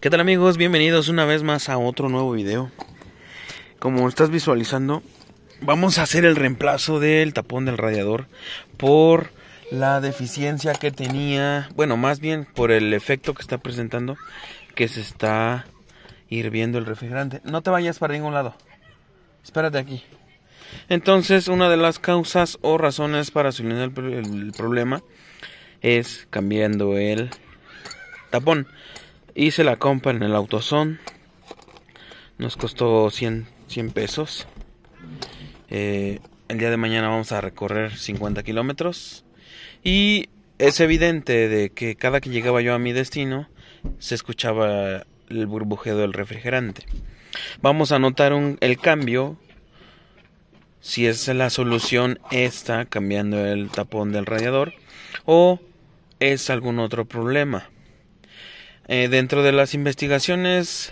¿Qué tal amigos? Bienvenidos una vez más a otro nuevo video. Como estás visualizando, vamos a hacer el reemplazo del tapón del radiador por la deficiencia que tenía, bueno, más bien por el efecto que está presentando, que se está hirviendo el refrigerante. No te vayas para ningún lado. Espérate aquí. Entonces, una de las causas o razones para solucionar el, problema es cambiando el tapón. Hice la compra en el AutoZone. Nos costó 100, 100 pesos. Eh, el día de mañana vamos a recorrer 50 kilómetros. Y es evidente de que cada que llegaba yo a mi destino se escuchaba el burbujeo del refrigerante. Vamos a notar un, el cambio si es la solución esta cambiando el tapón del radiador o es algún otro problema. Eh, dentro de las investigaciones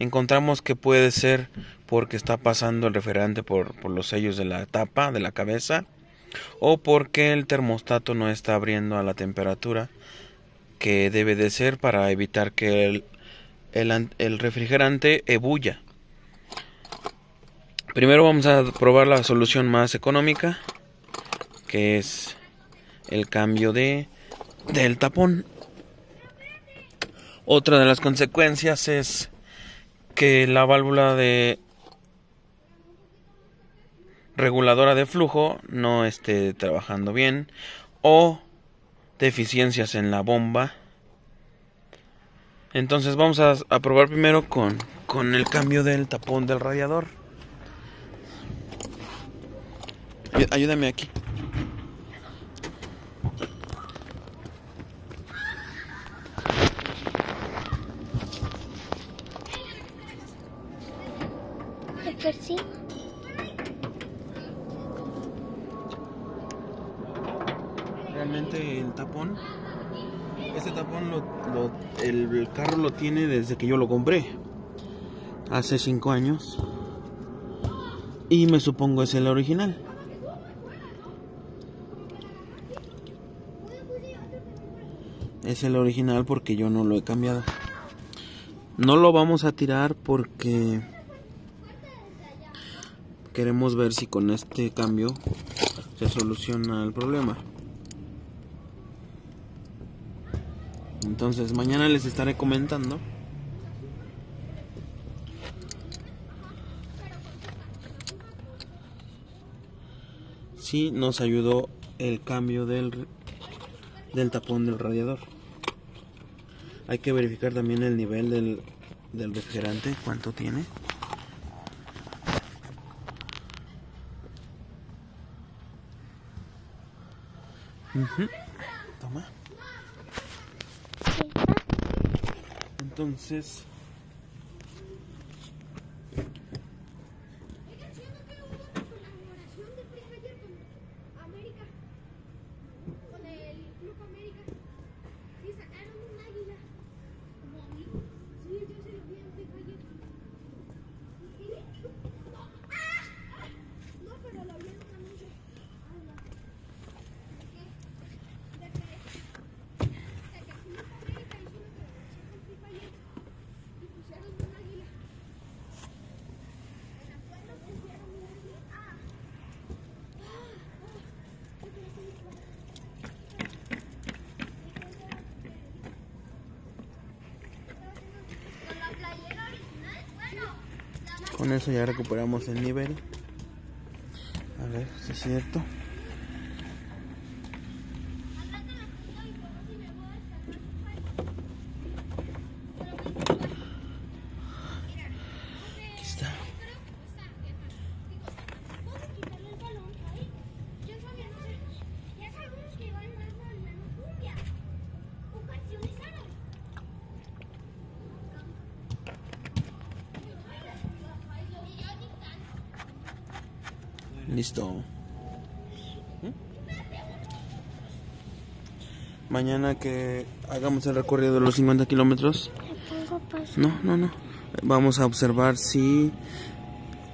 encontramos que puede ser porque está pasando el refrigerante por, por los sellos de la tapa de la cabeza o porque el termostato no está abriendo a la temperatura que debe de ser para evitar que el, el, el refrigerante ebulla. Primero vamos a probar la solución más económica, que es el cambio de del tapón. Otra de las consecuencias es que la válvula de reguladora de flujo no esté trabajando bien o deficiencias en la bomba. Entonces vamos a, probar primero con, con el cambio del tapón del radiador. Ayúdame aquí. Realmente el tapón, este tapón lo, el carro lo tiene desde que yo lo compré, hace 5 años, y me supongo es el original. es el original porque yo no lo he cambiado. No lo vamos a tirar porque queremos ver si con este cambio se soluciona el problema. Entonces mañana les estaré comentando. Si nos ayudó el cambio del, del tapón del radiador. Hay que verificar también el nivel del, del refrigerante, cuánto tiene. Toma. Entonces... Con eso ya recuperamos el nivel. A ver si es cierto. Listo. Mañana que hagamos el recorrido de los 50 kilómetros. No, no, no. Vamos a observar si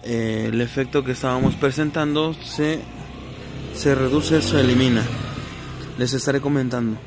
eh, el efecto que estábamos presentando se, se reduce o se elimina. Les estaré comentando.